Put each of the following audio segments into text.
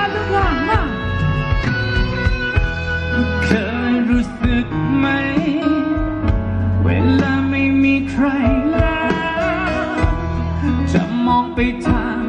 ครับทุกคนมาเคยรู้สึกไหม เวลาไม่มีใครแล้ว จะมองไปทาง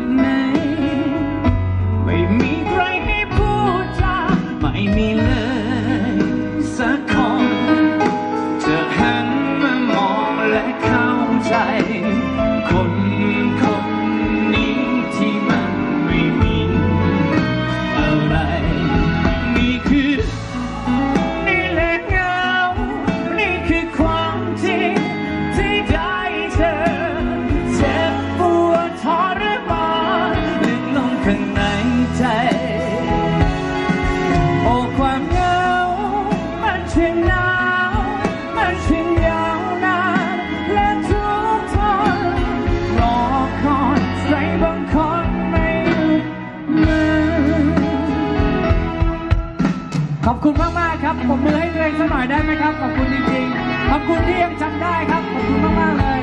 ขอบคุณมากมากครับผมมือให้ตัวเองสักหน่อยได้ไหมครับ ขอบคุณจริงๆ ขอบคุณที่ยังจำได้ครับ ขอบคุณมากมากเลย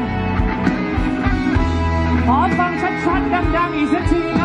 ขอฟังชัดๆ ดังๆ อีกสักที